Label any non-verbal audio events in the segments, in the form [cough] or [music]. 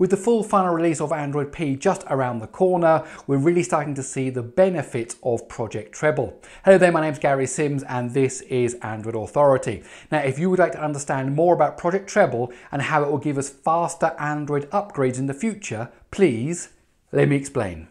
With the full final release of Android P just around the corner, we're really starting to see the benefits of Project Treble. Hello there, my name's Gary Sims and this is Android Authority. Now, if you would like to understand more about Project Treble and how it will give us faster Android upgrades in the future, please let me explain.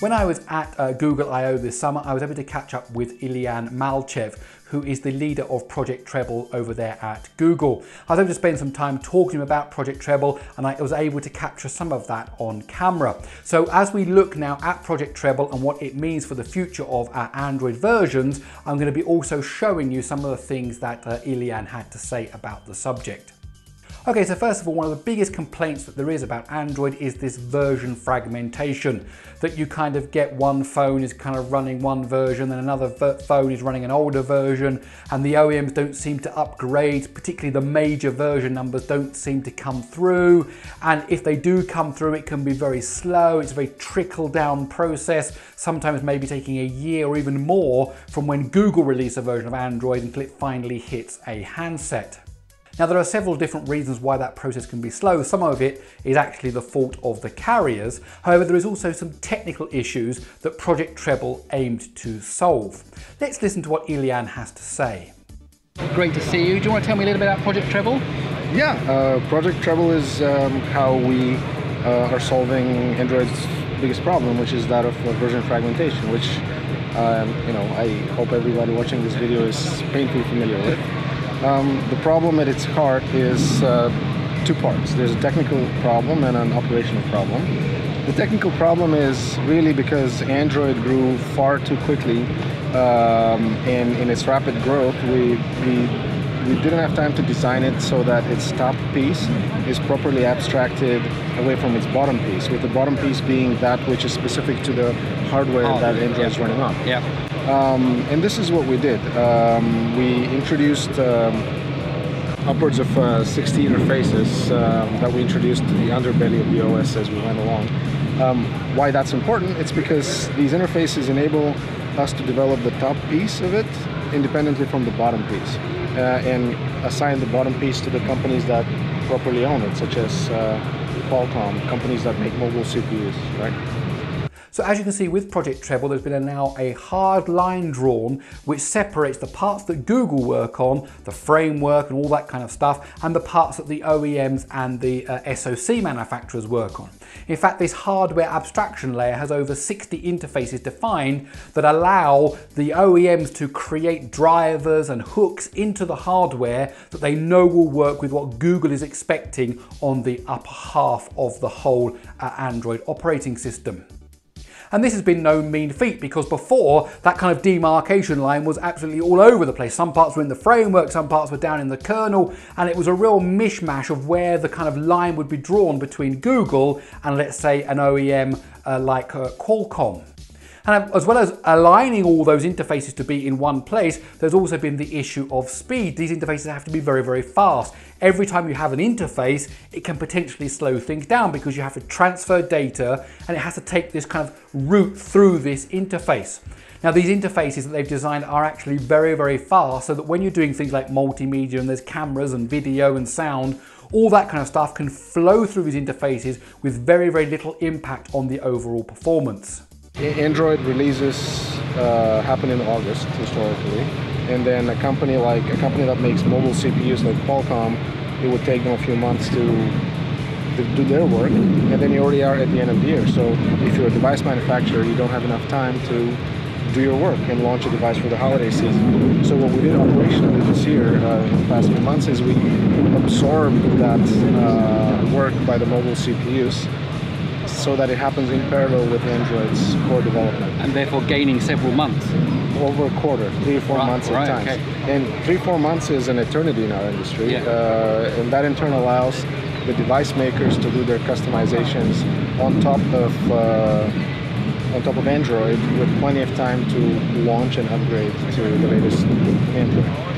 When I was at uh, Google I.O. this summer, I was able to catch up with Iliyan Malchev, who is the leader of Project Treble over there at Google. I was able to spend some time talking to him about Project Treble and I was able to capture some of that on camera. So as we look now at Project Treble and what it means for the future of our Android versions, I'm going to be also showing you some of the things that uh, Iliyan had to say about the subject. Okay, so first of all, one of the biggest complaints that there is about Android is this version fragmentation, that you kind of get one phone is kind of running one version, then another phone is running an older version, and the OEMs don't seem to upgrade, particularly the major version numbers don't seem to come through, and if they do come through, it can be very slow, it's a very trickle down process, sometimes maybe taking a year or even more from when Google release a version of Android until it finally hits a handset. Now there are several different reasons why that process can be slow. Some of it is actually the fault of the carriers. However, there is also some technical issues that Project Treble aimed to solve. Let's listen to what Iliyan has to say. Great to see you. Do you want to tell me a little bit about Project Treble? Yeah, uh, Project Treble is um, how we uh, are solving Android's biggest problem, which is that of uh, version fragmentation, which um, you know I hope everybody watching this video is painfully familiar with. Um, the problem at its heart is uh, two parts. There's a technical problem and an operational problem. The technical problem is really because Android grew far too quickly um, and in its rapid growth, we, we, we didn't have time to design it so that its top piece is properly abstracted away from its bottom piece, with the bottom piece being that which is specific to the hardware oh, that Android yeah. is running on. Yeah. Um, and this is what we did. Um, we introduced um, upwards of uh, 60 interfaces um, that we introduced to the underbelly of the OS as we went along. Um, why that's important? It's because these interfaces enable us to develop the top piece of it independently from the bottom piece uh, and assign the bottom piece to the companies that properly own it, such as uh, Qualcomm, companies that make mobile CPUs, right? So as you can see with Project Treble, there's been a now a hard line drawn which separates the parts that Google work on, the framework and all that kind of stuff, and the parts that the OEMs and the uh, SoC manufacturers work on. In fact, this hardware abstraction layer has over 60 interfaces defined that allow the OEMs to create drivers and hooks into the hardware that they know will work with what Google is expecting on the upper half of the whole uh, Android operating system. And this has been no mean feat because before that kind of demarcation line was absolutely all over the place. Some parts were in the framework, some parts were down in the kernel, and it was a real mishmash of where the kind of line would be drawn between Google and let's say an OEM uh, like uh, Qualcomm. And as well as aligning all those interfaces to be in one place, there's also been the issue of speed. These interfaces have to be very, very fast. Every time you have an interface, it can potentially slow things down because you have to transfer data and it has to take this kind of route through this interface. Now these interfaces that they've designed are actually very, very fast so that when you're doing things like multimedia and there's cameras and video and sound, all that kind of stuff can flow through these interfaces with very, very little impact on the overall performance. Android releases uh, happen in August historically, and then a company like a company that makes mobile CPUs like Qualcomm, it would take them a few months to, do their work, and then you already are at the end of the year. So if you're a device manufacturer, you don't have enough time to do your work and launch a device for the holiday season. So what we did operationally this year, uh, in the past few months, is we absorbed that uh, work by the mobile CPUs so that it happens in parallel with Android's core development. And therefore gaining several months? Over a quarter, three or four right, months right, at times. Okay. And three, four months is an eternity in our industry. Yeah. Uh, and that in turn allows the device makers to do their customizations on top of uh, on top of Android with plenty of time to launch and upgrade to the latest Android.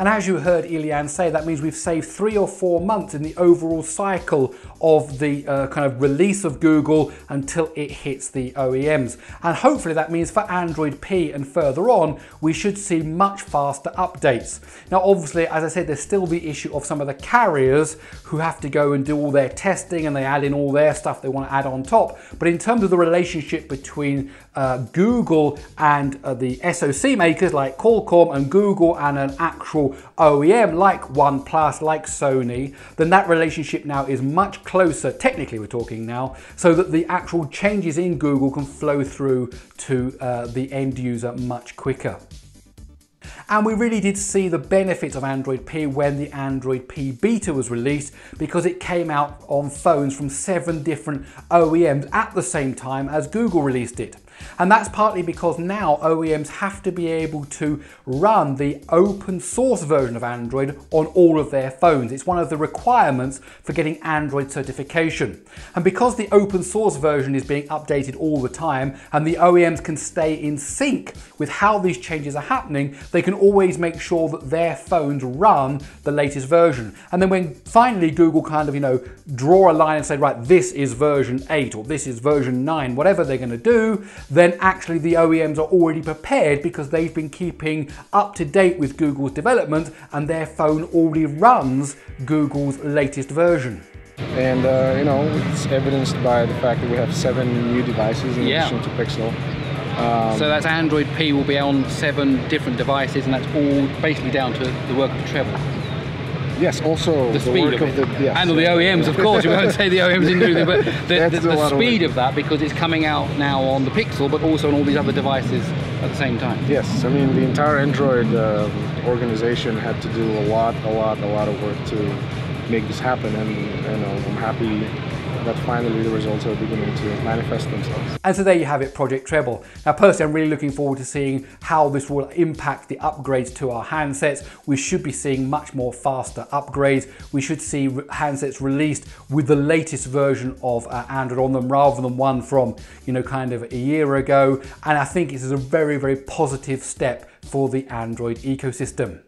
And as you heard Iliyan say, that means we've saved three or four months in the overall cycle of the uh, kind of release of Google until it hits the OEMs. And hopefully that means for Android P and further on, we should see much faster updates. Now, obviously, as I said, there's still the issue of some of the carriers who have to go and do all their testing and they add in all their stuff they want to add on top. But in terms of the relationship between uh, Google and uh, the SoC makers like Qualcomm and Google and an actual OEM like OnePlus, like Sony, then that relationship now is much closer, technically we're talking now, so that the actual changes in Google can flow through to uh, the end user much quicker. And we really did see the benefits of Android P when the Android P beta was released because it came out on phones from seven different OEMs at the same time as Google released it. And that's partly because now OEMs have to be able to run the open source version of Android on all of their phones. It's one of the requirements for getting Android certification. And because the open source version is being updated all the time and the OEMs can stay in sync with how these changes are happening, they can always make sure that their phones run the latest version. And then when finally Google kind of, you know, draw a line and say, right, this is version 8 or this is version 9, whatever they're going to do, then actually the OEMs are already prepared because they've been keeping up to date with Google's development and their phone already runs Google's latest version. And uh, you know, it's evidenced by the fact that we have seven new devices in yeah. addition to Pixel. Um, so that's Android P will be on seven different devices, and that's all basically down to the work of Treble. Yes, also the, the speed of, of the yes. and all the OEMs, of course. we won't [laughs] say the OEMs didn't do anything, but the, the, the speed of, of that because it's coming out now on the Pixel, but also on all these other devices at the same time. Yes, I mean the entire Android uh, organization had to do a lot, a lot, a lot of work to make this happen, and you know I'm happy that finally the results are beginning to manifest themselves. And so there you have it, Project Treble. Now personally I'm really looking forward to seeing how this will impact the upgrades to our handsets. We should be seeing much more faster upgrades. We should see handsets released with the latest version of uh, Android on them rather than one from, you know, kind of a year ago. And I think this is a very, very positive step for the Android ecosystem.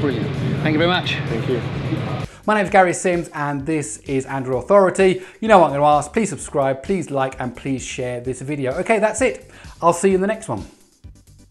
Brilliant. Thank you very much. Thank you. My name is Gary Sims and this is Android Authority. You know what I'm going to ask, please subscribe, please like and please share this video. Okay, that's it. I'll see you in the next one.